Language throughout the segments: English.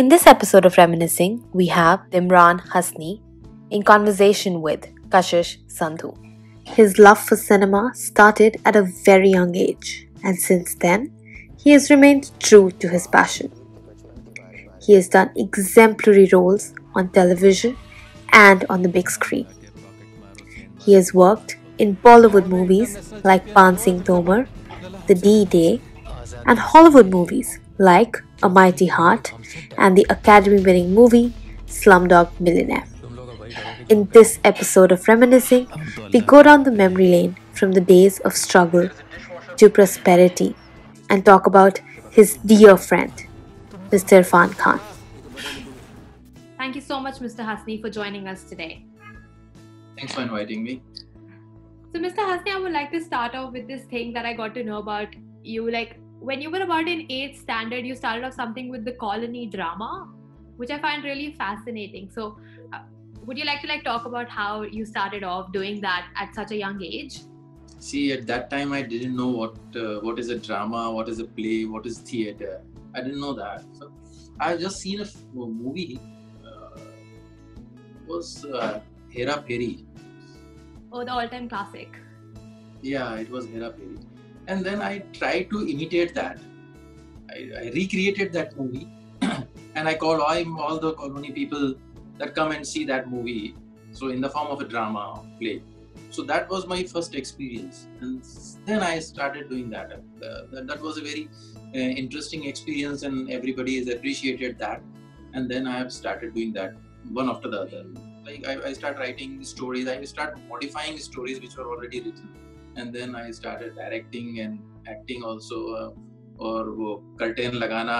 In this episode of Reminiscing, we have Imran Hasnee in conversation with Kashish Sandhu. His love for cinema started at a very young age, and since then, he has remained true to his passion. He has done exemplary roles on television and on the big screen. He has worked in Bollywood movies like Paan Singh Tomar, The D-Day, and Hollywood movies like A Mighty Heart and the Academy winning movie Slumdog Millionaire. In this episode of Reminiscing, we go down the memory lane from the days of struggle to prosperity and talk about his dear friend, Mr. Irfan Khan. Thank you so much, Mr. Hasnee, for joining us today. Thanks for inviting me. So, Mr. Hasnee, I would like to start off with this thing that I got to know about you. Like, when you were about in eighth standard, you started off something with the colony drama, which I find really fascinating. So, uh, would you like to like talk about how you started off doing that at such a young age? See, at that time, I didn't know what uh, what is a drama, what is a play, what is theater. I didn't know that. So, I just seen a movie. Uh, was uh, Hera Pheri. Oh, the all-time classic. Yeah, it was Hera Pheri and then I tried to imitate that. I, I recreated that movie, and I called all, all the colony people that come and see that movie. So in the form of a drama play. So that was my first experience, and then I started doing that. Uh, that, that was a very uh, interesting experience, and everybody has appreciated that. And then I have started doing that one after the other. Like I, I start writing stories. I start modifying stories which were already written and then I started directing and acting also uh, और वो curtain लगाना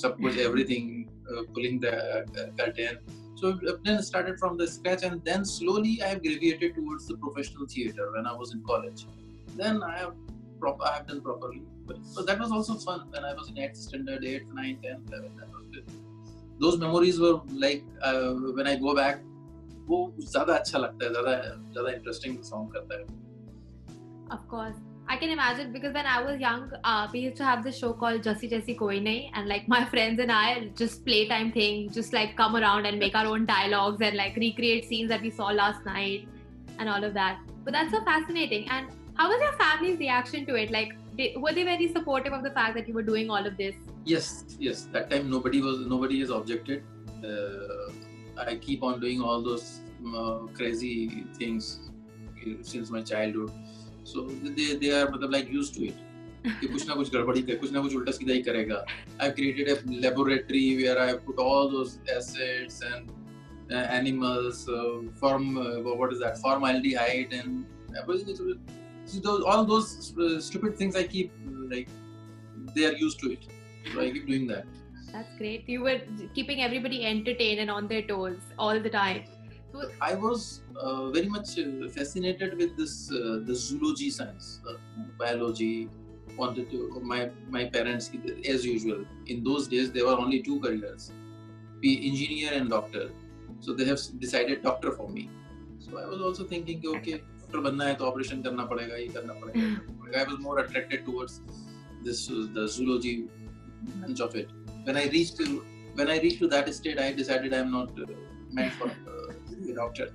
सब कुछ everything uh, pulling the uh, so then started from the scratch and then slowly I have graduated towards the professional theater when I was in college then I have proper I have done properly but, but that was also fun when I was in 8th standard 8th 9th 10th 11th that was good those memories were like uh, when I go back वो ज़्यादा अच्छा लगता है ज़्यादा ज़्यादा interesting sound करता है of course. I can imagine because when I was young, uh, we used to have this show called Jassi Jaisi Koi Nahi, and like my friends and I just playtime thing, just like come around and make our own dialogues and like recreate scenes that we saw last night and all of that. But that's so fascinating. And how was your family's reaction to it? Like, were they very supportive of the fact that you were doing all of this? Yes, yes. That time nobody was nobody has objected. Uh, I keep on doing all those uh, crazy things since my childhood so they they are मतलब like used to it कि कुछ ना कुछ गड़बड़ी करे कुछ ना कुछ उल्टा सीधा ही करेगा I have created a laboratory where I have put all those acids and uh, animals uh, form uh, what is that formaldehyde and so those, all those uh, stupid things I keep like they are used to it so I keep doing that that's great you were keeping everybody entertained and on their toes all the time so I was uh, very much uh, fascinated with this uh, the zoology science, uh, biology. Wanted to my my parents as usual. In those days, there were only two careers: be engineer and doctor. So they have decided doctor for me. So I was also thinking, okay, doctor बनना है तो operation करना पड़ेगा, ये करना पड़ेगा. I was more attracted towards this the zoology branch of it. When I reached to when I reached to that state, I decided I'm not meant for a doctor.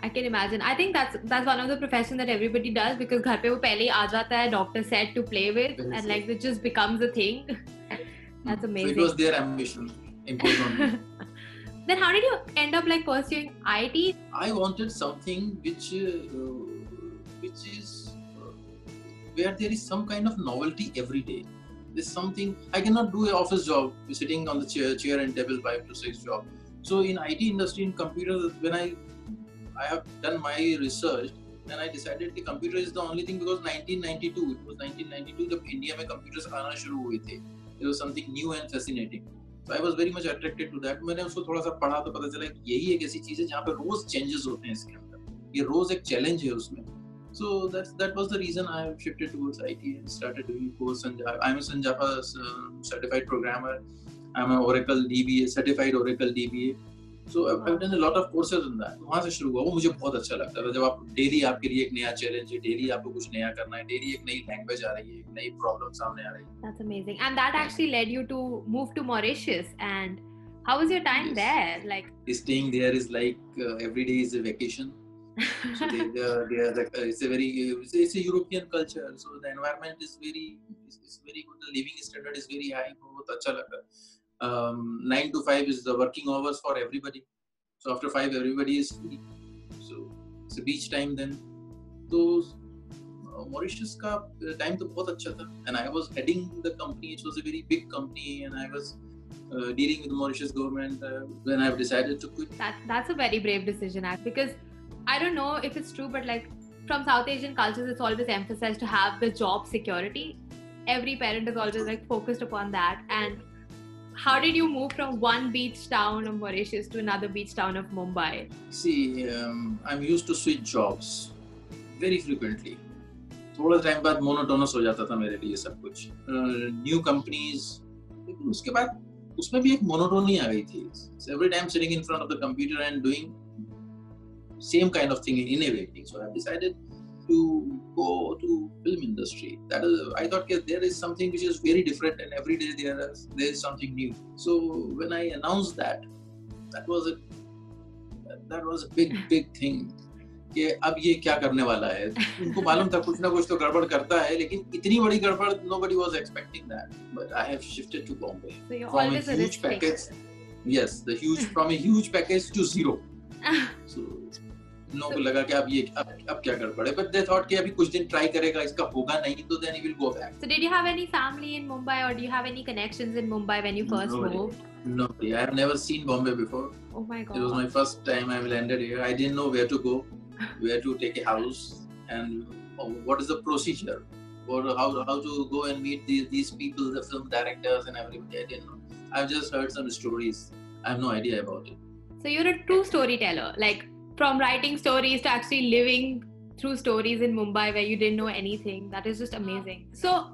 I can imagine. I think that's that's one of the profession that everybody does because घर पे वो पहले ही आ जाता है doctor set to play with and like it just becomes a thing. that's amazing. So it was their ambition imposed on me. then how did you end up like pursuing IT? I wanted something which uh, which is uh, where there is some kind of novelty every day. There's something I cannot do an office job sitting on the chair, chair and table five to six job So in IT industry in computers, when I I have done my research, then I decided the computer is the only thing because 1992 it was 1992 जब India में computers आना शुरू हुए थे. It was something new and fascinating. So I was very much attracted to that. मैंने उसको थोड़ा सा पढ़ा तो पता चला कि यही एक ऐसी चीज़ है जहाँ पे रोज चेंजेस होते हैं इसके अंदर. ये रोज एक चैलेंज है उसमें. So that's that was the reason I shifted towards IT and started doing course. And I'm a Sanjapa uh, certified programmer. I'm an Oracle DBA, certified Oracle DBA. I have done a lot of courses in that वहाँ से शुरू हुआ वो मुझे बहुत अच्छा लगता था जब आप डेली आपके लिए एक नया चैलेंज है डेली आपको कुछ नया करना है डेली एक नई लैंग्वेज आ रही है एक नई प्रॉब्लम सामने आ रही है that's amazing and that actually led you to move to Mauritius and how was your time yes. there like staying there is like uh, every day is a vacation so they, they are, they are like, uh, it's a very it's, a, it's, a European culture so the environment is very is, is very good the living standard is very high बहुत अच्छा लगा um, 9 to 5 is the working hours for everybody so after 5 everybody is free so it's a beach time then so uh, Mauritius का time तो बहुत अच्छा था and I was heading the company it was a very big company and I was uh, dealing with the Mauritius government uh, when I've decided to quit. That, that's a very brave decision, because I don't know if it's true, but like from South Asian cultures, it's always emphasized to have the job security. Every parent is always like focused upon that, and how did you move from one beach town of Mauritius to another beach town of Mumbai? See, um, I'm used to switch jobs very frequently. थोड़ा time बाद monotonous हो जाता था मेरे लिए सब कुछ new companies लेकिन उसके बाद उसमें भी एक मोनोटोनी आ गई थी every time sitting in front of the computer and doing same kind of thing in innovating so I decided to go to film industry that is i thought okay, there is something which is very different and every day there is there is something new so when i announced that that was a that was a big big thing कि अब ये क्या करने वाला है उनको मालूम था कुछ ना कुछ तो गड़बड़ करता है लेकिन इतनी बड़ी गड़बड़ nobody was expecting that but i have shifted to bombay so you're from a huge a package yes the huge from a huge package to zero so लोगों को लगा कि अब ये अब अब क्या कर पड़े बट दे थॉट कि अभी कुछ दिन ट्राई करेगा इसका होगा नहीं तो then he will go back so did you have any family in Mumbai और do you have any connections in Mumbai when you first moved No, I have never seen Bombay before. Oh my god. It was my first time I landed here. I didn't know where to go, where to take a house, and oh, what is the procedure, or how, how to go and meet these, these people, the film directors and everybody. I didn't know. I've just heard some stories. I have no idea about it. So you're a true storyteller. Like from writing stories to actually living through stories in Mumbai where you didn't know anything. That is just amazing. So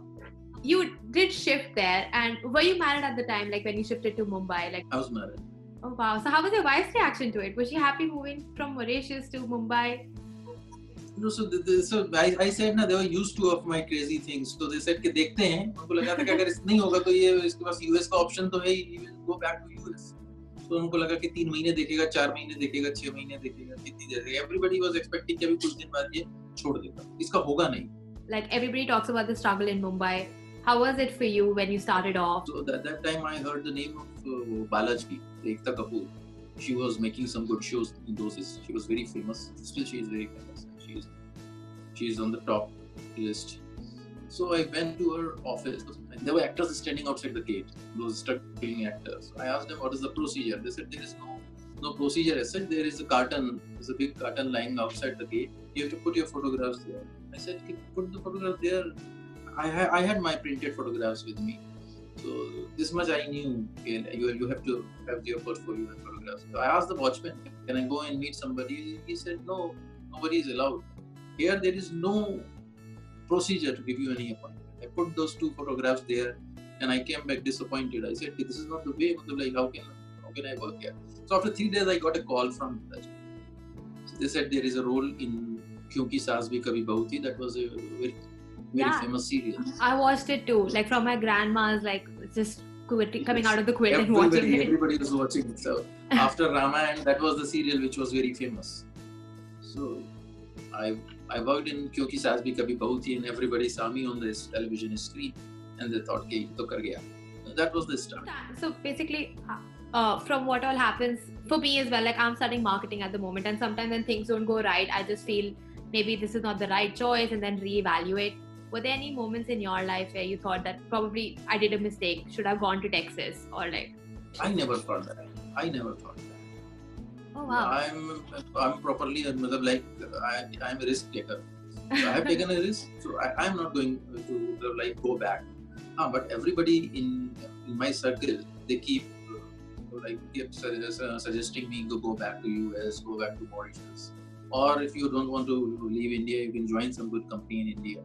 you did shift there, and were you married at the time, like when you shifted to Mumbai? Like I was married. Oh wow! So how was your wife's reaction to it? Was she happy moving from Mauritius to Mumbai? No, so the, the, so I, I said ना they were used to of my crazy things. So they said कि देखते हैं. उनको लगा था कि अगर इस नहीं होगा तो ये इसके पास यूएस का ऑप्शन तो है ही. will go back to US. तो उनको लगा कि तीन महीने देखेगा चार महीने देखेगा छह महीने देखेगा कितनी देर एवरीबडी वाज एक्सपेक्टिंग कि अभी कुछ दिन बाद ये छोड़ देगा इसका होगा नहीं like everybody talks about the struggle in Mumbai how was it for you when you started off so that, that time I heard the name of uh, Balaji Ekta Kapoor she was making some good shows in those days she was very famous still she is very famous she is she is on the top list so I went to her office. There were actors standing outside the gate, those struggling actors. I asked them what is the procedure. They said there is no no procedure as such. There is a carton, there's a big carton lying outside the gate. You have to put your photographs there. I said, put the photograph there. I, ha- I had my printed photographs with me. So this much I knew. Okay, you, you have to have your portfolio and photographs. So I asked the watchman, can I go and meet somebody? He said, no, nobody is allowed. Here there is no procedure to give you any appointment. I put those two photographs there and I came back disappointed. I said, this is not the way. Like, how can how can I work here? So after three days, I got a call from So they said there is a role in Kyunki Saas Bhi Kabhi Bahu Thi. That was a very, very yeah, famous serial. I watched it too. Like from my grandma's, like just coming out of the quilt and watching it. Everybody was watching it. So after Ramayana, that was the serial which was very famous. So I I worked in Kyunki Saas Bhi Kabhi Bahu Thi and everybody saw me on this television screen and they thought, okay, to kar gaya. That was the start. So basically, uh, uh, from what all happens for me as well, like I'm studying marketing at the moment, and sometimes when things don't go right, I just feel maybe this is not the right choice and then reevaluate. Were there any moments in your life where you thought that probably I did a mistake, should have gone to Texas or like? I never thought that. I never thought that. Oh wow. I'm I'm properly uh, like I I'm a risk taker. So I have taken a risk, so I, I'm not going to like go back. Ah, but everybody in in my circle they keep uh, like keep uh, suggesting me to go back to US, go back to Mauritius, or if you don't want to leave India, you can join some good company in India.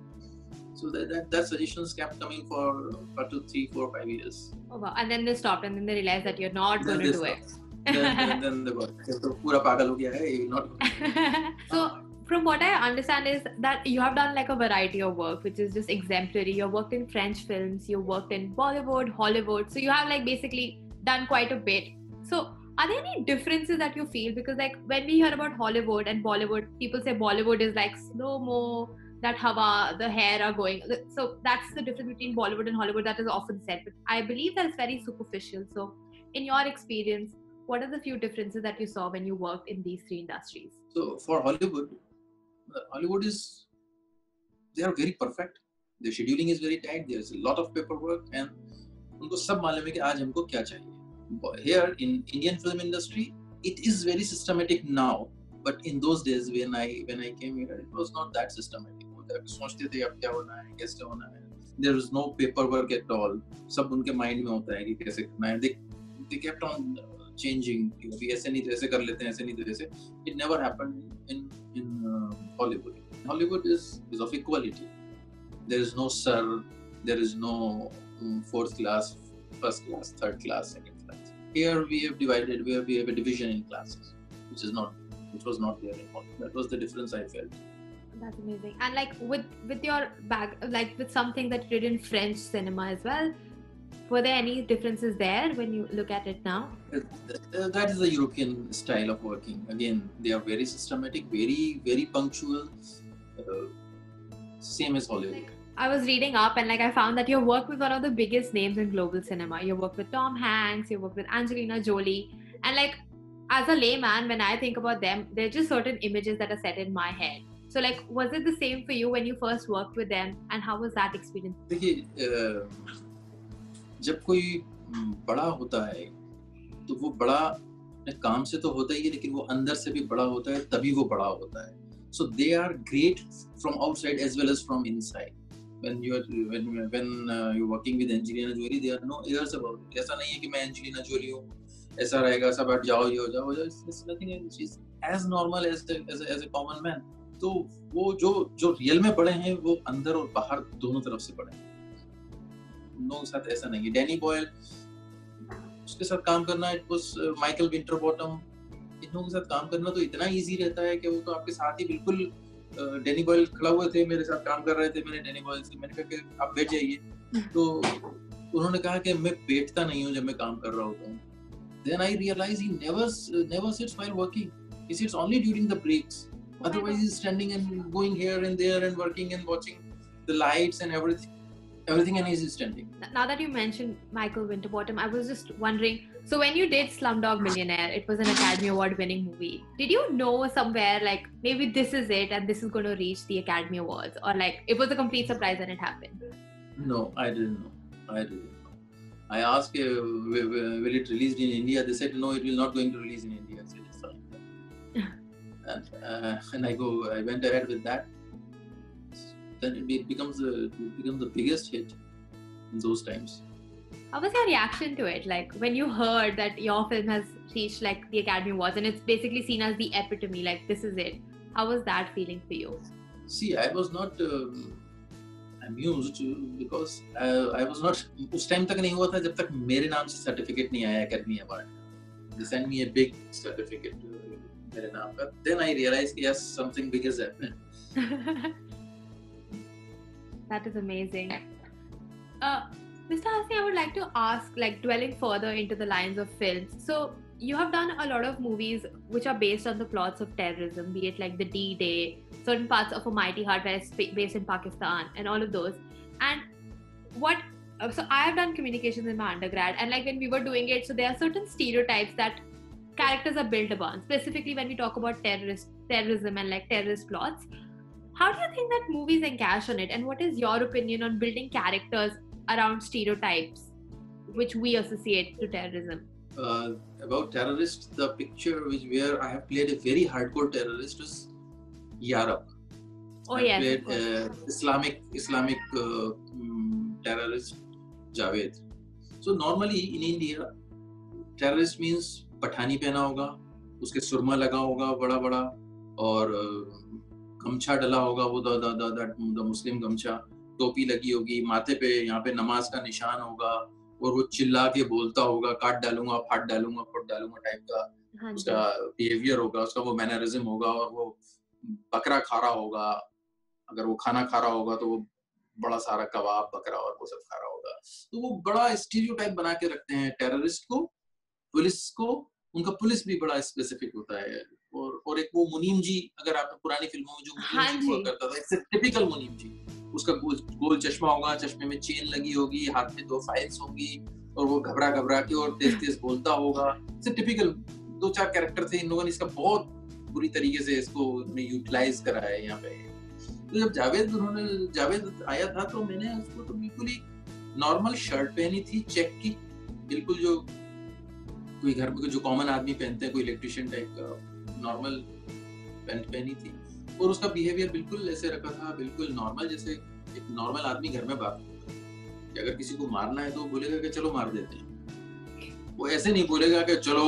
So that, that, that suggestions kept coming for for two, three, four, five years. Oh wow! And then they stopped, and then they realized that you're not going to do stopped. it then, then, then the तो पूरा पागल हो गया है not so from what I understand is that you have done like a variety of work, which is just exemplary. You worked in French films, you worked in Bollywood, Hollywood. So you have like basically done quite a bit. So are there any differences that you feel? Because like when we hear about Hollywood and Bollywood, people say Bollywood is like slow mo, that hawa, the hair are going. So that's the difference between Bollywood and Hollywood that is often said. But I believe that's very superficial. So in your experience, what are the few differences that you saw when you worked in these three industries? So for Hollywood, Hollywood is they are very perfect. The scheduling is very tight. There is a lot of paperwork and उनको सब मालूम है कि आज हमको क्या चाहिए. Here in Indian film industry, it is very systematic now. But in those days when I when I came here, it was not that systematic. सोचते थे अब क्या होना है कैसे होना है there is no paperwork at all सब उनके माइंड में होता है कि कैसे करना है they they kept on changing कि ऐसे नहीं तो ऐसे कर लेते हैं ऐसे नहीं तो ऐसे it never happened in in uh, Hollywood Hollywood is is of equality there is no sir there is no um, fourth class first class third class second class here we have divided we have, we have a division in classes which is not which was not there in Hollywood that was the difference I felt that's amazing and like with with your bag like with something that you did in french cinema as well were there any differences there when you look at it now uh, that is the european style of working again they are very systematic very very punctual uh, same as hollywood like, I was reading up and like I found that you worked with one of the biggest names in global cinema. You worked with Tom Hanks, you worked with Angelina Jolie, and like as a layman, when I think about them, there are just certain images that are set in my head. So, like, was it the same for you when you first worked with them, and how was that experience? देखिए जब कोई बड़ा होता है तो वो बड़ा काम से तो होता ही है लेकिन वो अंदर से भी बड़ा होता है तभी वो बड़ा होता है so they are great from outside as well as from inside when you are when when uh, you're working with Angelina Jolie there are no airs about it ऐसा नहीं है कि मैं Angelina Jolie हूँ ऐसा रहेगा सब हट जाओ ये हो जाओ जाओ it's nothing she's as normal as a, as a, as a common man तो वो जो जो रियल में पढ़े हैं वो अंदर और बाहर दोनों तरफ़ से पढ़े हैं लोगों के साथ ऐसा नहीं है डैनी बॉयल उसके साथ काम करना it was Michael Winterbottom in लोगों के साथ काम करना तो इतना इजी रहता है कि वो तो आपके साथ ही बिल्कुल डेनी बॉयल खड़ा हुए थे मेरे साथ काम कर रहे थे मैंने डेनी बॉयल से मैंने कहा कि आप बैठ जाइए तो उन्होंने कहा कि मैं बैठता नहीं हूँ जब मैं काम कर रहा होता हूँ then I realized he never never sits while working. He sits only during the breaks. Otherwise, he's standing and going here and there and working and watching the lights and everything. Everything and he's standing. Now that you mentioned Michael Winterbottom, I was just wondering. So when you did Slumdog Millionaire, it was an Academy Award-winning movie. Did you know somewhere like maybe this is it and this is going to reach the Academy Awards, or like it was a complete surprise when it happened? No, I didn't know. I didn't know. I asked, uh, will it released in India? They said no, it will not going to release in India. I said, and, uh, and I go, I went ahead with that Then it becomes the it becomes the biggest hit in those times. How was your reaction to it? Like when you heard that your film has reached like the Academy Awards and it's basically seen as the epitome, like this is it. How was that feeling for you? See, I was not um, amused because uh, I was not उस time तक नहीं हुआ था जब तक मेरे नाम से सर्टिफिकेट नहीं आया academy award they sent me a big certificate मेरे नाम का then I realized yes something big has happened that is amazing uh, Mr. Hasnee, I would like to ask, like dwelling further into the lines of films. So, you have done a lot of movies which are based on the plots of terrorism, be it like the D Day, certain parts of A Mighty Heart, where it's based in Pakistan, and all of those. And what uh, so I have done communications in my undergrad, and like when we were doing it, so there are certain stereotypes that characters are built upon specifically when we talk about terrorist terrorism and like terrorist plots how do you think that movies encash on it and what is your opinion on building characters around stereotypes which we associate to terrorism uh, about terrorists the picture which where i have played a very hardcore terrorist is yarab oh I yes played, uh, islamic islamic uh, um, terrorist javed so normally in india terrorist means Pathani पहना होगा उसके सुरमा लगा होगा बड़ा बड़ा और गमछा डला होगा वो द मुस्लिम गमछा। टोपी लगी होगी माथे पे यहाँ पे नमाज़ का निशान होगा और वो चिल्ला के बोलता होगा काट डालूँगा फाट डालूँगा फट डालूँगा टाइप का हाँ उसका बिहेवियर होगा उसका वो मैनरिज्म होगा और वो बकरा खा रहा होगा। अगर वो खाना खा रहा होगा तो वो बड़ा सारा कबाब बकरा और वो सब खा रहा होगा। तो वो बड़ा स्टीरियोटाइप बना के रखते हैं टेररिस्ट को पुलिस को। उनका पुलिस भी बड़ा स्पेसिफिक होता है। और एक वो मुनीम जी अगर आप पुरानी फ़िल्मों में जो मुनीम हाँ जी हुआ। करता था एक टिपिकल मुनीम जी। उसका गोल गोल चश्मा होगा चश्मे में चेन लगी होगी हाथ में दो फाइल्स होंगी और वो घबरा घबरा के और तेज तेज बोलता होगा। टिपिकल दो चार कैरेक्टर थे इन लोगों ने इसका बहुत बुरी तरीके से इसको यूटिलाइज करा है यहाँ पे। तो जब जावेद उन्होंने जावेद आया था तो मैंने उसको तो बिल्कुल ही नॉर्मल शर्ट पहनी थी चेक की। बिल्कुल जो कोई घर में जो कॉमन आदमी पहनते हैं कोई इलेक्ट्रिशियन टाइप का। नॉर्मल पहनी थी और उसका बिहेवियर बिल्कुल ऐसे रखा था बिल्कुल नॉर्मल जैसे एक नॉर्मल आदमी घर में बात कि अगर किसी को मारना है तो बोलेगा कि चलो मार देते हैं वो ऐसे नहीं बोलेगा कि चलो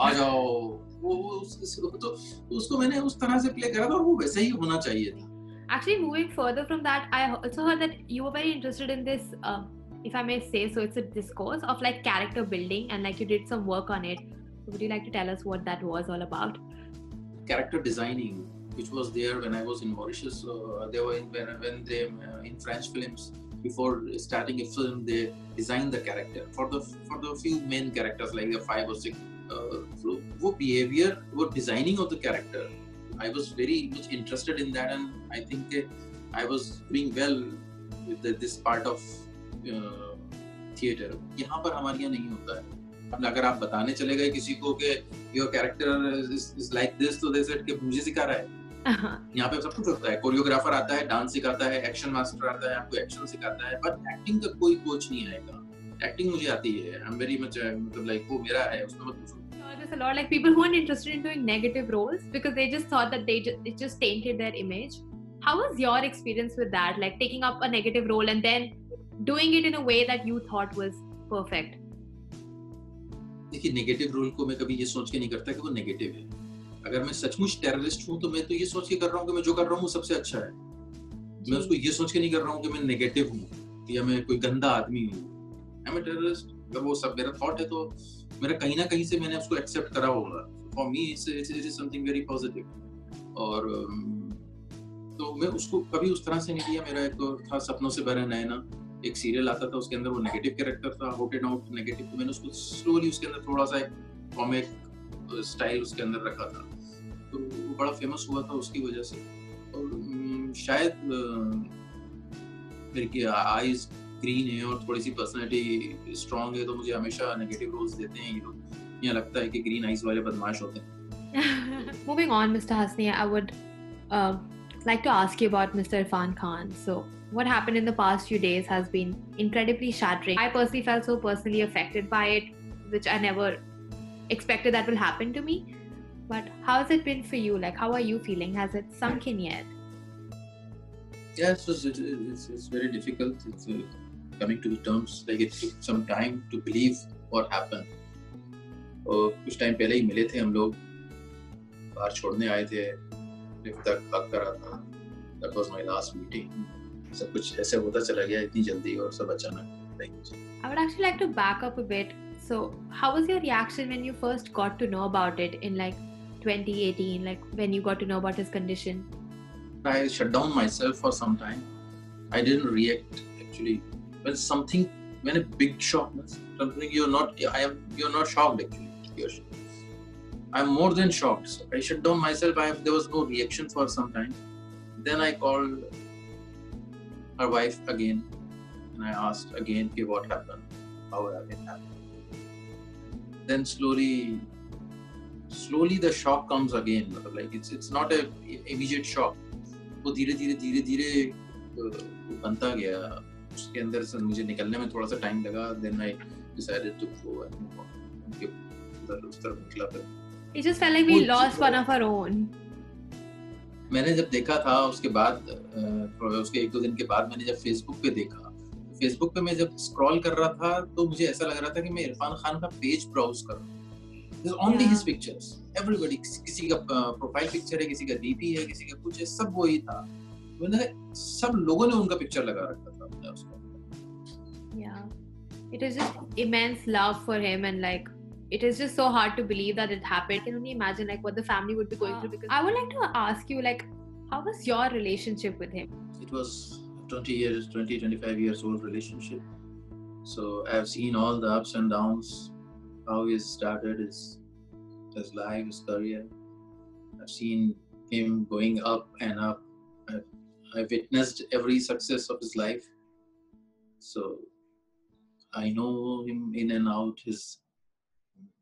आ जाओ वो वो उस, तो उसको मैंने उस तरह से प्ले करा था और वो वैसे ही होना चाहिए था Actually, moving further from that, I also heard that you were very interested in this, uh, if I may say so, it's a discourse of like character building and like you did some work on it. Would you like to tell us what that was all about? Character designing, which was there when I was in Mauritius. Uh, they were in, when, when they uh, in French films before starting a film, they designed the character for the for the few main characters like the five or six. Uh, so, वो behavior, वो designing of the character. I was very much interested in that, and I think uh, I was doing well with the, this part of uh, theater. यहाँ पर हमारे यहाँ नहीं होता है अगर आप बताने चले गए किसी को कि your character is like this तो दे सेड कि मुझे सिखा रहा है यहाँ पे सब कुछ होता है कोरियोग्राफर आता है डांस सिखाता है एक्शन मास्टर आता है आपको एक्शन सिखाता है बट एक्टिंग का कोई कोच नहीं आएगा एक्टिंग मुझे आती है आई एम वेरी मच मतलब लाइक वो मेरा है उसमें मत पूछो There's a lot like people who aren't interested in doing negative roles because they just thought that they just it just tainted their image. How was your experience with that? Like taking up a negative role and then doing it in a way that you thought was perfect. देखिए negative role को मैं कभी ये सोच के नहीं करता कि वो नेगेटिव है। अगर मैं सचमुच टेररिस्ट हूँ तो मैं तो ये सोच के कर रहा हूँ कि मैं जो कर रहा हूँ वो सबसे अच्छा है। मैं उसको ये सोच के नहीं कर रहा हूँ कि मैं नेगेटिव हूँ या मैं कोई गंदा आदमी हूँ। आई टेररिस्ट अगर वो सब मेरा थॉट है तो मेरा कहीं ना कहीं से मैंने उसको एक्सेप्ट करा होगा। For me it's is something very positive और um, तो मैं उसको कभी उस तरह से नहीं लिया मेरा एक तो था सपनों से भरा नैना। एक सीरियल आता था उसके अंदर वो नेगेटिव कैरेक्टर था आउट एंड आउट नेगेटिव तो मैंने उसको स्लोली उसके अंदर थोड़ा सा एक कॉमिक स्टाइल उसके अंदर रखा था तो वो बड़ा फ़ेमस हुआ था उसकी वजह से और शायद मेरी आईज ग्रीन है और थोड़ी सी पर्सनालिटी स्ट्रांग है तो मुझे हमेशा नेगेटिव रोल्स देते हैं ये लोग यहाँ लगता है कि ग्रीन आईज वाले बदमाश होते हैं Moving on, Mr. Hasni, I would uh, like to ask you about Mr. Irfan Khan. So, what happened in the past few days has been incredibly shattering. I personally felt so personally affected by it, which I never expected that will happen to me. But how has it been for you? Like, how are you feeling? Has it sunk in yet? Yeah, it's, just, it, it's, it's very difficult. It's uh, coming to the terms. Like it took some time to believe what happened. और कुछ time पहले ही मिले थे हम लोग बाहर छोड़ने आए थे लिफ्ट तक हक करा था that was my last meeting सब कुछ ऐसे होता चला गया इतनी जल्दी और सब अचानक like, I would actually like to back up a bit. So, how was your reaction when you first got to know about it in like 2018, like when you got to know about his condition? I shut down myself for some time. I didn't react actually. When something, when a big shock, something you're not, I am, you're not shocked actually. You're, I'm more than shocked. So I shut down myself. I there was no reaction for some time. Then I called her wife again, and I asked again, okay, what happened? How it happened? Then slowly, slowly the shock comes again. मतलब Like it's it's not a immediate shock. वो धीरे धीरे धीरे धीरे अ, बनता गया उसके अंदर से मुझे निकलने में थोड़ा सा टाइम लगा then I decided to go and move on उनके उधर उस तरफ निकला फिर It just felt like we Good. lost one of our own. मैंने जब देखा था उसके बाद उसके एक दो दिन के बाद मैंने जब फेसबुक पे देखा फेसबुक पे मैं जब स्क्रॉल कर रहा था तो मुझे ऐसा लग रहा था कि मैं इरफान खान का पेज ब्राउज कर रहा हूँ। ओनली हिज पिक्चर्स एवरीबॉडी किसी का प्रोफ़ाइल पिक्चर है किसी का डीपी है किसी का कुछ है सब वही था। मैंने सब लोगों ने उनका पिक्चर लगा रखा था अपने उसको। Yeah. it is just immense love for him and like it is just so hard to believe that it happened. I can only imagine like what the family would be going through because I would like to ask you like how was your relationship with him? It was 20 years, 20, 25 years old relationship. So I've seen all the ups and downs, how he started his his life, his career. I've seen him going up and up. I've, I've witnessed every success of his life. So I know him in and out, his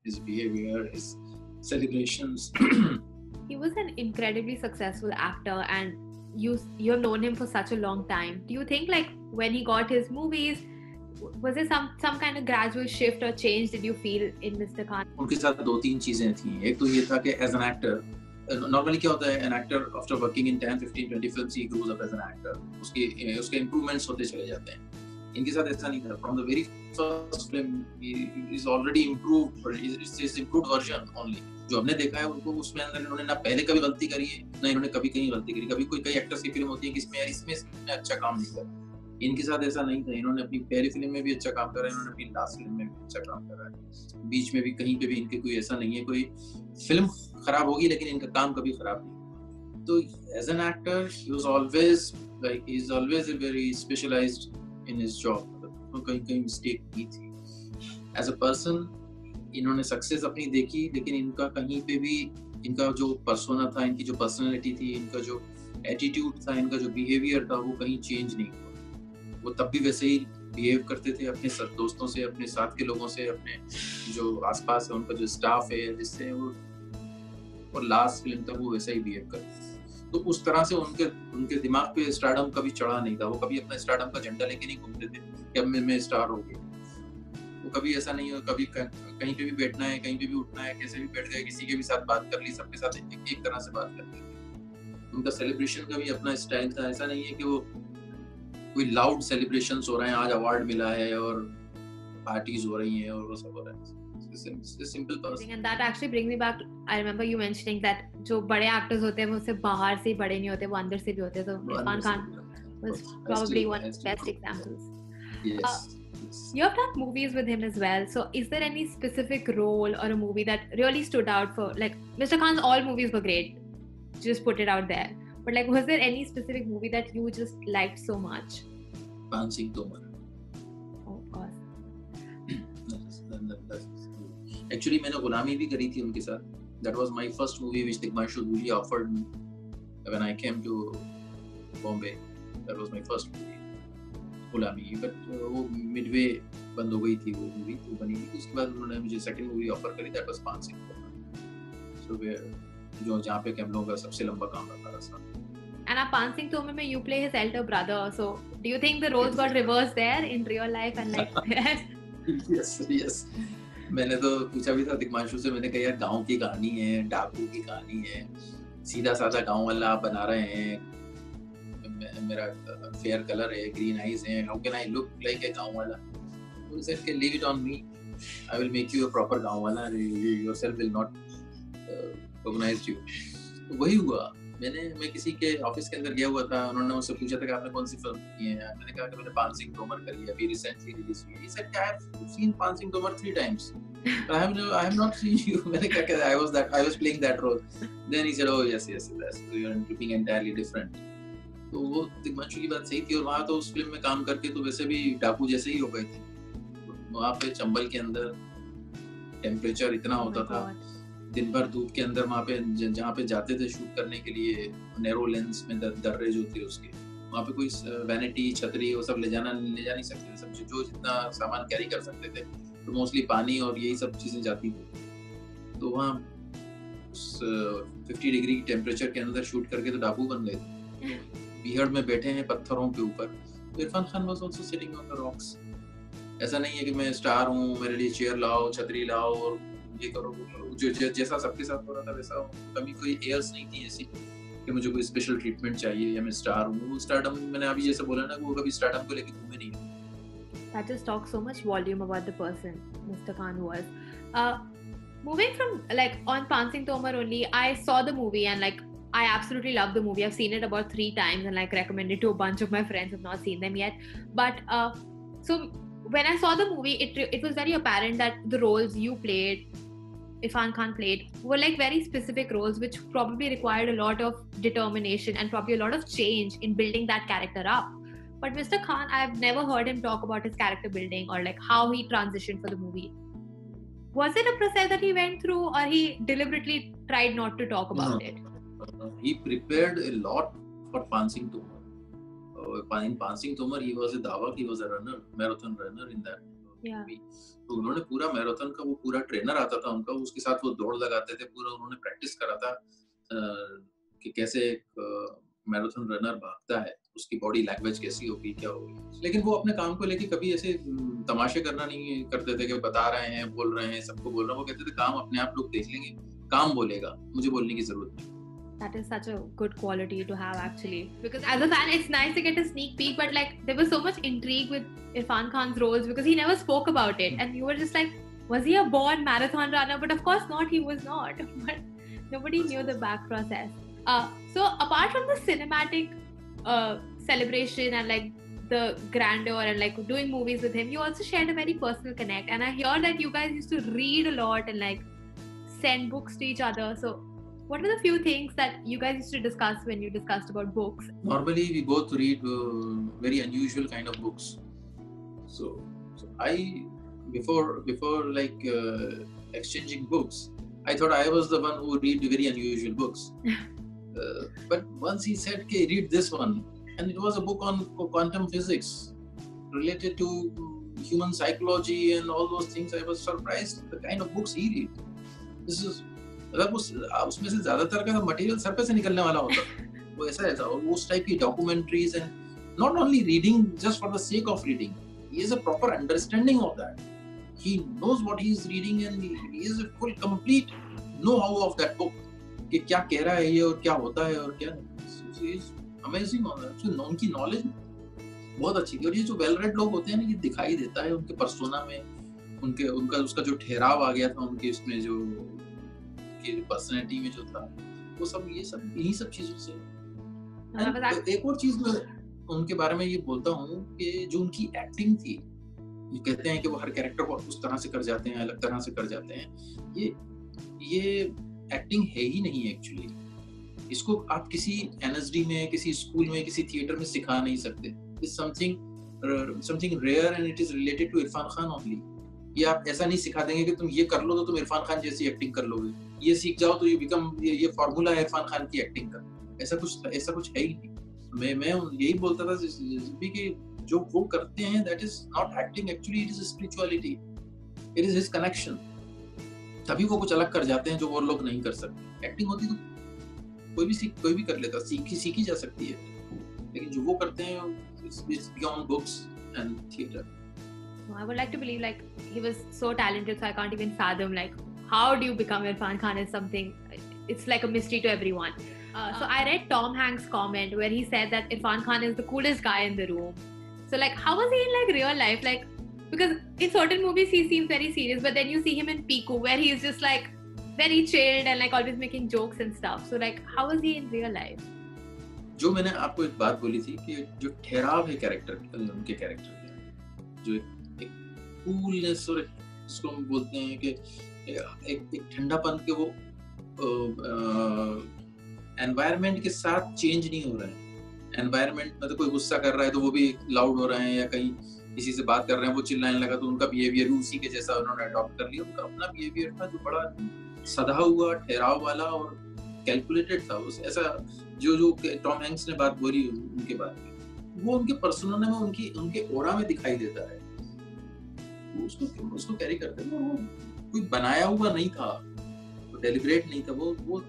his behavior, his celebrations. he was an incredibly successful actor and you you have known him for such a long time. Do you think like when he got his movies was there some some kind of gradual shift or change did you feel in Mr. Khan? उनके साथ दो तीन चीजें थी एक तो ये था कि एज एन एक्टर नॉर्मली क्या होता है an actor after working in 10 15 20 films he grows up as an actor उसके उसके इंप्रूवमेंट्स होते चले जाते हैं इनके साथ ऐसा नहीं था। From the very first film is already improved is improved version only जो हमने देखा है, उनको उसमें अंदर इन्होंने ना पहले कभी गलती करी है, ना इन्होंने कभी कहीं गलती करी। कभी कोई कई एक्टर्स की फ़िल्म होती है कि इसमें यार इसमें अच्छा काम नहीं करा इनके साथ ऐसा नहीं था। इन्होंने अपनी पहली फ़िल्म में भी अच्छा काम करा है इन्होंने अपनी लास्ट फ़िल्म में भी अच्छा काम करा। है बीच में भी, कहीं पे भी इनके कोई ऐसा नहीं है, कोई फ़िल्म खराब होगी, लेकिन इनका काम कभी खराब नहीं तो as an actor he was always like he is always a very specialised in his job तो कहीं कहीं मिस्टेक की थी। एज अ पर्सन इन्होंने सक्सेस अपनी देखी, लेकिन इनका कहीं पे भी, इनका जो पर्सोना था, इनकी जो पर्सनैलिटी थी, इनका जो एटीट्यूड था, इनका जो बिहेवियर था, वो कहीं चेंज नहीं हुआ। वो तब भी वैसे ही बिहेव करते थे, अपने सर, दोस्तों से, अपने साथ के लोगों से, अपने जो आसपास है, उनका जो स्टाफ है, जिससे वो, और लास्ट फ़िल्म तक वो वैसा ही बिहेव करते थे। तो उस तरह से उनके उनके दिमाग पे स्टारडम कभी चढ़ा नहीं था। वो कभी अपना स्टारडम का झंडा लेके नहीं घूमते थे कि अब मैं स्टार हो गया। वो कभी ऐसा नहीं हो कभी कहीं पे भी बैठना है कहीं पे भी उठना है कैसे भी बैठ गए किसी के भी साथ बात कर ली सबके साथ एक, एक तरह से बात करते थे उनका सेलिब्रेशन का भी अपना स्टाइल था। ऐसा नहीं है कि वो कोई लाउड सेलिब्रेशन हो रहे हैं आज अवार्ड मिला है और पार्टीज़ हो रही हैं और वो सब हो रहा है। the simple person. And that actually brings me back. I remember you mentioning that जो बड़े actors होते हैं वो सिर्फ बाहर से बड़े नहीं होते, वो अंदर से भी होते हैं. So Irfan Khan was probably one of the best examples. Yes. Uh, you have done movies with him as well. So, is there any specific role or a movie that really stood out for like Mr. Khan's all movies were great. Just put it out there. But like, was there any specific movie that you just liked so much? Paan Singh Tomar. Oh God. that's, actually मैंने गुलामी भी करी थी उनके साथ। That was my first movie which Tigmanshu Dhulia offered me when I came to Bombay that was my first movie Gulaami but वो midway बंद हो गई थी वो मूवी तो बनी थी। उसके बाद उन्होंने मुझे सेकंड मूवी ऑफ़र करी that was Paan Singh so जो जहाँ पे हम लोगों का सबसे लंबा काम रहा था साथ And at Pan Singh Tomar, you play his elder brother. So, do you think the roles got reversed there in real life and like yes, yes. मैंने तो पूछा भी था दिग्मांशु से, मैंने कहा, यार, गाँव की कहानी है डाकू की कहानी है, सीधा साधा गाँव वाला आप बना रहे हैं मेरा फेयर कलर है ग्रीन आईज है how can I look like a गाँव वाला? तो सेड के leave it on me I will make you a proper गाँव वाला yourself will not recognise you वही हुआ। मैंने मैं किसी के ऑफ़िस के अंदर गया हुआ था उन्होंने मुझसे पूछा था कि आपने कौन सी फ़िल्म की है मैंने कहा कि मैंने पान सिंह तोमर करी है अभी रिसेंटली रिलीज़ हुई ही said I have seen Paan Singh Tomar 3 times I have no, I have not seen you. मैंने कहा कि I was that I was playing that role. Then he said, oh yes yes yes, so you're looking entirely different. तो वो दिग्मांशु की बात सही थी और वहाँ तो उस फ़िल्म में काम करके तो वैसे भी डाकू जैसे ही हो गए थे वहाँ पे चंबल के अंदर टेम्परेचर इतना होता oh था दिन भर धूप के अंदर वहाँ पे जहाँ पे जाते थे शूट करने के लिए नैरो लेंस में दर, दर्रे जो थे उसके वहाँ पे कोई वैनिटी छतरी वो सब ले जाना ले जा नहीं सकते सब जो जितना सामान कैरी कर सकते थे तो मोस्टली पानी और यही सब चीज़ें जाती थी। तो वहाँ उस फिफ्टी डिग्री टेम्परेचर के अंदर शूट करके तो डाकू बन गए थे। बिहड़ में बैठे हैं पत्थरों के ऊपर। तो Irrfan Khan was also sitting on the rocks ऐसा नहीं है कि मैं स्टार हूँ मेरे लिए चेयर लाओ छतरी लाओ और ये करो जो जैसा सबके साथ हो रहा था वैसा कभी कोई एयर्स नहीं थी ऐसी कि मुझे कोई स्पेशल ट्रीटमेंट चाहिए या मैं स्टार हूँ वो स्टारडम मैंने अभी जैसे बोला ना वो कभी स्टारडम को लेके घूमे नहीं That just talks so much volume about the person Mr. Khan was. Uh, moving from like on Pansing Tomar only, I saw the movie and like I absolutely love the movie. I've seen it about three times and like recommended to a bunch of my friends. Have not seen them yet, but uh, so when I saw the movie, it it was very apparent that the roles you played, Irfan Khan played, were like very specific roles, which probably required a lot of determination and probably a lot of change in building that character up. But Mr. Khan, I've never heard him talk about his character building or like how he transitioned for the movie. Was it a process that he went through, or he deliberately tried not to talk about no. it? He prepared a lot for Paan Singh Tomar. Uh, in Paan Singh Tomar, he was a Dawak, he was a runner, marathon runner in that तो उन्होंने पूरा marathon का, वो पूरा trainer आता था उनका उसके साथ वो दौड़ लगाते थे, पूरा उन्होंने प्रैक्टिस करा था कि कैसे एक मैराथन रनर भागता है, उसकी बॉडी लैंग्वेज कैसी होगी, क्या होगी। लेकिन वो अपने काम को लेके कभी ऐसे तमाशे करना नहीं करते थे कि बता रहे हैं, बोल रहे हैं, सबको बोल रहे हैं, वो कहते थे, काम अपने आप लोग देख लेंगे, काम बोलेगा, मुझे बोलने की ज़रूरत नहीं। That is such a good quality to have actually. Because as a fan it's nice to get a sneak peek but like there was so much intrigue with Irfan Khan's roles because he never spoke about it. And you were just like was he a born marathon runner? But of course not he was not. But nobody knew the back process. Uh, so apart from the cinematic uh, celebration and like the grandeur and like doing movies with him, you also shared a very personal connect. And I hear that you guys used to read a lot and like send books to each other. So, what are the few things that you guys used to discuss when you discussed about books? Normally, we both read uh, very unusual kind of books. So, so I before before like uh, exchanging books, I thought I was the one who read very unusual books. Uh, but once he said, "Okay, read this one," and it was a book on quantum physics related to human psychology and all those things. I was surprised the kind of books he read. This is मतलब उस उसमें से ज़्यादातर का material sir पे से निकलने वाला होता वो ऐसा रहता और उस टाइप की documentaries and not only reading just for the sake of reading he is a proper understanding of that he knows he is reading and he, he is a full complete know how of that book कि क्या कह रहा है ये और क्या होता है और क्या अमेजिंग उनकी नॉलेज बहुत अच्छी थी। और ये जो वेल रेड लोग होते हैं ना ये दिखाई देता है उनके परसोना में। उनके उनका उसका जो ठहराव आ गया था उनके इसमें जो उनकी पर्सनैलिटी में जो था वो सब ये सब यही सब चीज़ों से हाँ, तो एक और चीज़ मैं उनके बारे में ये बोलता हूँ कि जो उनकी एक्टिंग थी ये कहते हैं कि वो हर कैरेक्टर को उस तरह से कर जाते हैं अलग तरह से कर जाते हैं। ये ये एक्टिंग है ही नहीं एक्चुअली इसको आप किसी एनएसडी में किसी स्कूल में किसी थिएटर में सिखा नहीं सकते। It's something something rare and it is related to Irrfan Khan only ये आप ऐसा नहीं सिखा देंगे कि तुम ये कर लो तो तुम इरफान खान जैसी एक्टिंग कर लोगे। ये सीख जाओ तो ये बिकम ये, ये फॉर्मूला है इरफान खान की एक्टिंग का। ऐसा कुछ ऐसा कुछ है ही नहीं। मैं मैं यही बोलता था भी कि जो वो करते हैं that is not acting actually it is spirituality it is his connection तभी वो कुछ अलग कर जाते हैं जो वो लोग नहीं कर सकते। एक्टिंग होती तो कोई भी सीख कोई भी कर लेता सीखी सीखी जा सकती है। लेकिन जो वो करते हैं it's beyond books and theatre I would like to believe like he was so talented, so I can't even fathom like how do you become Irfan Khan is something. It's like a mystery to everyone. Uh, so I read Tom Hanks' comment where he said that Irfan Khan is the coolest guy in the room. So like, how was he in like real life? Like, because in certain movies he seems very serious but then you see him in Piku where he's just like very chilled and like always making jokes and stuff so like how was he in real life जो मैंने आपको एक बात बोली थी कि जो ठहराव है कैरेक्टर उनके कैरेक्टर का जो एक कूलनेस और जिसको हम बोलते हैं कि एक एक ठंडापन के वो एनवायरनमेंट के साथ चेंज नहीं हो रहे हैं। एनवायरनमेंट मतलब कोई गुस्सा कर रहा है तो वो भी लाउड हो रहे हैं या कहीं किसी से बात कर रहे हैं, वो चिल्लाने लगा तो उनका बिहेवियर भी उसी के जैसा उन्होंने अडॉप्ट कर लिया। उनका अपना बिहेवियर था जो बड़ा सदा हुआ, ठहराव वाला और कैलकुलेटेड था। उस, ऐसा जो जो टॉम हैंक्स ने बात बोली उनके बारे में, वो उनके पर्सनल में उनकी, उनके ओरा में दिखाई देता है। उसको उसको कैरी करते हैं वो कोई बनाया हुआ नहीं था वो डेलिब्रेट नहीं था वो वो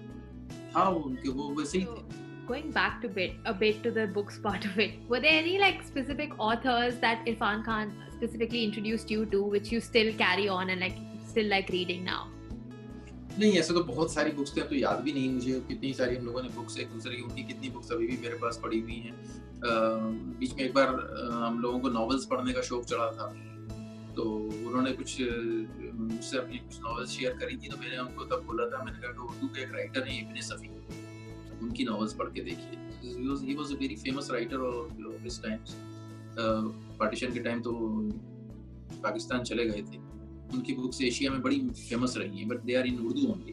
था वो उनके वो वैसे ही थे going back to bit a bit to the books part of it were there any like specific authors that irfan khan specifically introduced you to which you still carry on and like still like reading now नहीं ऐसे तो बहुत सारी books थे तो याद भी नहीं मुझे कितनी सारी हम लोगों ने बुक्स एक दूसरे की उनकी कितनी बुक्स अभी भी मेरे पास पड़ी हुई हैं बीच में एक बार हम लोगों को नॉवेल्स पढ़ने का शौक चढ़ा था तो उन्होंने कुछ मुझसे अपनी कुछ नॉवेल्स शेयर करी थी तो मैंने उनको तब बोला था, मैंने कहा कि उर्दू के एक राइटर हैं इब्ने सफ़ी। उनकी नॉवेल्स पढ़ के देखिए। He was a very famous writer of his times partition के टाइम तो पाकिस्तान चले गए थे। उनकी बुक्स एशिया में बड़ी फ़ेमस रही हैं but they are in Urdu only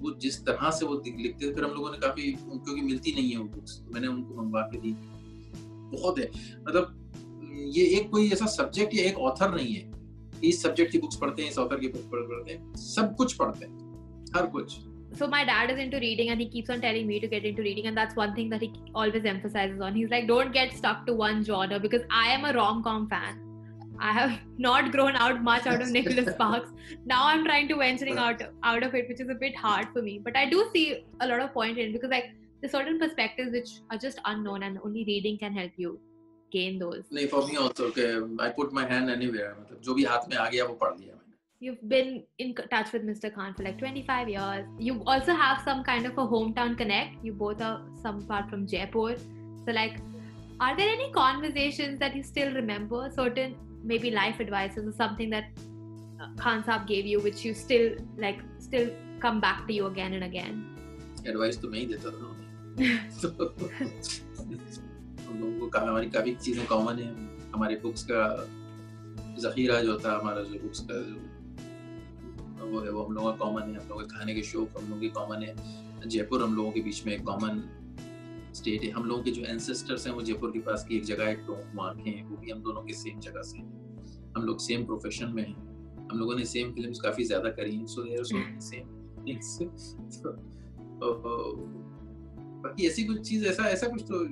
वो जिस तरह से वो लिखते थे, फिर हम लोगों ने काफ़ी क्योंकि मिलती नहीं है वो बुक्स तो मैंने उनको मंगवा के दी। बहुत है। मतलब ये एक कोई ऐसा सब्जेक्ट या एक ऑथर नहीं है इस सब्जेक्ट की बुक्स पढ़ते हैं इस ऑथर की बुक्स पढ़ते हैं सब कुछ पढ़ते हैं हर कुछ so my dad is into reading and he keeps on telling me to get into reading and that's one thing that he always emphasizes on he's like don't get stuck to one genre because i am a rom-com fan I have not grown out much out of Nicholas Sparks. Now I'm trying to venturing out out of it, which is a bit hard for me. But I do see a lot of point in it because like there's certain perspectives which are just unknown and only reading can help you gain those. नहीं for me also okay I put my hand anywhere मतलब जो भी हाथ में आ गया वो पढ़ लिया मैंने. You've been in touch with Mr. Khan for like 25 years. You also have some kind of a hometown connect. You both are some part from Jaipur. So like, are there any conversations that you still remember? Certain maybe life advices or something that uh, Khan Saab gave you, which you still like, still come back to you again and again? Advice तो मैं ही देता था हम लोगों को हमारी काफ़ी चीज़ें कॉमन है। हमारे बुक्स का जखीरा जो था, हमारा जो बुक्स का जो वो है, वो हम लोगों का कॉमन है। हम लोगों के खाने के शौक हम लोगों के कॉमन है। जयपुर हम लोगों के बीच में एक कॉमन स्टेट है। हम लोगों के जो एंसेस्टर्स हैं, वो जयपुर के पास की एक जगह है टोंक के हैं। वो भी हम दोनों के सेम जगह से हम लोग सेम प्रोफेशन में हैं। हम लोगों ने सेम फ़िल्म काफ़ी ज़्यादा करी हैं। सो देयर सो सेम बाकी ऐसी कुछ चीज़, ऐसा ऐसा कुछ तो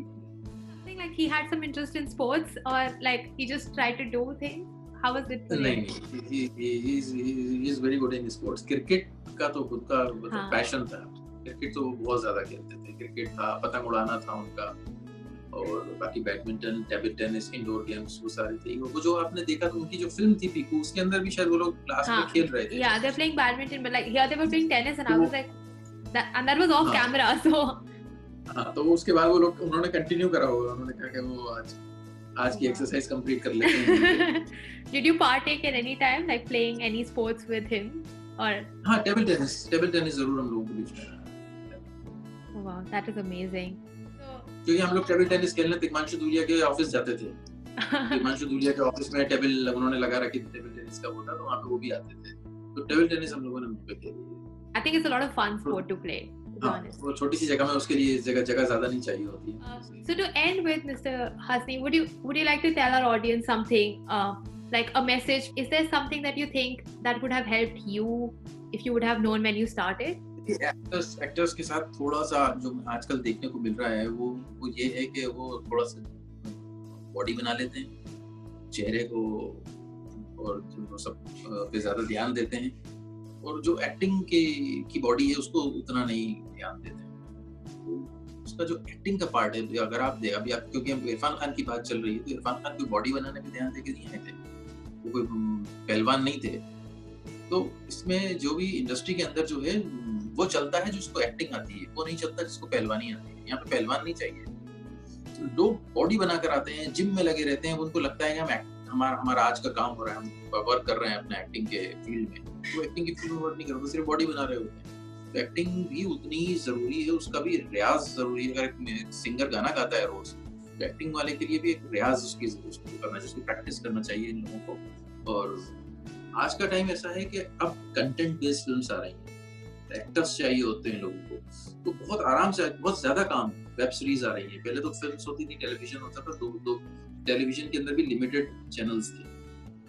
like he had some interest in sports or like he just tried to do things. How was it for नहीं he, he, he's, he's very good in sports. Cricket का तो खुद का पैशन था। क्रिकेट तो बहुत ज़्यादा खेलते थे। क्रिकेट था पतंग उड़ाना था उनका। और बाकी badminton table tennis indoor games वो सारे थे। वो जो आपने देखा तो उनकी जो फ़िल्म थी पीकू उसके अंदर भी शायद वो लोग क्लास हाँ, में खेल रहे थे। Yeah they playing badminton but like here they were playing tennis and I was like and that was off camera so हाँ तो उसके बाद वो लोग उन्होंने कंटिन्यू करा होगा। उन्होंने कहा कि वो आज आज की एक्सरसाइज कंप्लीट कर लेते हैं। Did you partake in any time like playing any sports with him और हाँ टेबल टेनिस टेबल टेनिस ज़रूर हम लोगों के बीच में। Wow that is amazing. क्योंकि हम लोग टेबल टेनिस खेलने दिग्मांशु दूलिया के ऑफ़िस जाते थे। दिग्मांशु दूलिया के ऑफ़िस में टेबल उन्होंने लगा रखी थी टेबल टेनिस का होता तो वहाँ पे वो भी आते थे। तो टेबल टेनिस हम लोगों ने पे खेली। I think it's a lot of fun sport to play वो छोटी सी जगह में उसके लिए जगह जगह ज़्यादा नहीं चाहिए होती है to end with mr hasni would you would you like to tell our audience something uh, like a message is there something that you think that would have helped you if you would have known when you started actors actors के साथ थोड़ा सा जो आजकल देखने को मिल रहा है वो वो ये है कि वो थोड़ा सा बॉडी बना लेते हैं चेहरे को और जो सब पे ज़्यादा ध्यान देते हैं और जो एक्टिंग के, की बॉडी है, उसको उतना नहीं ध्यान देते। तो उसका जो एक्टिंग का पार्ट है अगर आप दे, अभी आप, क्योंकि हम इरफान खान की बात चल रही है तो इरफान खान कोई बॉडी बनाने में ध्यान देके नहीं थे। वो कोई पहलवान नहीं थे। तो इसमें जो भी इंडस्ट्री के अंदर जो है, वो चलता है जिसको एक्टिंग आती है। वो नहीं चलता जिसको पहलवानी आती है। यहाँ पे पहलवान नहीं चाहिए। लोग बॉडी बनाकर आते हैं जिम में लगे रहते हैं, उनको लगता है कि हम हमारा हमारा आज का काम हो रहा है, हम वर्क कर रहे हैं अपने एक्टिंग के फ़ील्ड में। वो एक्टिंग की फ़ील्ड में वर्क नहीं कर रहे सिर्फ़ बॉडी बना रहे होते हैं। तो एक्टिंग भी उतनी ही ज़रूरी है, उसका भी रियाज ज़रूरी है। अगर एक सिंगर गाना गाता है रोज तो एक्टिंग वाले के लिए भी एक रियाज उसकी, उसको करना चाहिए प्रैक्टिस करना चाहिए इन लोगों को। और आज का टाइम ऐसा है कि अब कंटेंट बेस्ड फ़िल्म आ रही है। एक्टर्स चाहिए होते हैं लोगों को। तो बहुत आराम से, बहुत ज़्यादा काम वेब सीरीज़ आ रही है। पहले तो फ़िल्म होती थी टेलीविज़न होता था दो दो टेलीविज़न के अंदर भी लिमिटेड चैनल्स थे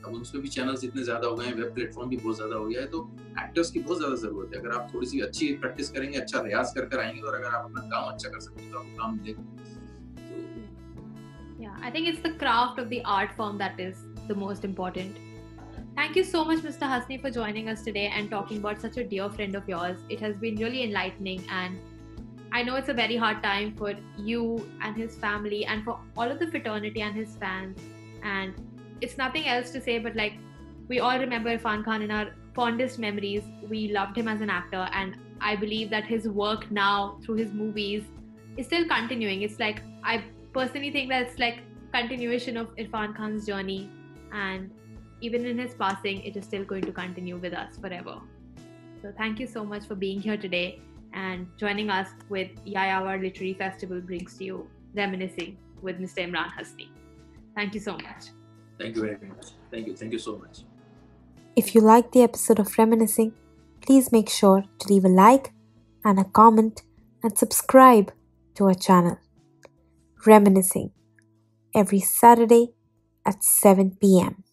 अब उसमें भी चैनल्स इतने ज़्यादा हो गए हैं वेब प्लेटफॉर्म भी बहुत ज़्यादा हो गया है तो एक्टर्स की बहुत ज़्यादा ज़रूरत है अगर आप थोड़ी सी अच्छी प्रैक्टिस करेंगे अच्छा रियाज कर कर आएँगे और अगर आप अपना काम अच्छा कर सकते हैं तो आपको काम मिलेगा Yeah, I think it's the craft of the art form that is the most important. Thank you so much, Mr. Hasni, for joining us today and talking about such a dear friend of yours. It has been really enlightening, and I know it's a very hard time for you and his family, and for all of the fraternity and his fans. And it's nothing else to say, but like we all remember Irfan Khan in our fondest memories. We loved him as an actor, and I believe that his work now through his movies is still continuing. It's like I personally think that it's like continuation of Irfan Khan's journey, and even in his passing, it is still going to continue with us forever. So thank you so much for being here today and joining us with Yayavar Literary Festival brings to you Reminiscing with Mr. Imran Hasnee. Thank you so much. Thank you very much. Thank you. Thank you so much. If you liked the episode of Reminiscing, please make sure to leave a like and a comment and subscribe to our channel. Reminiscing every Saturday at 7 pm.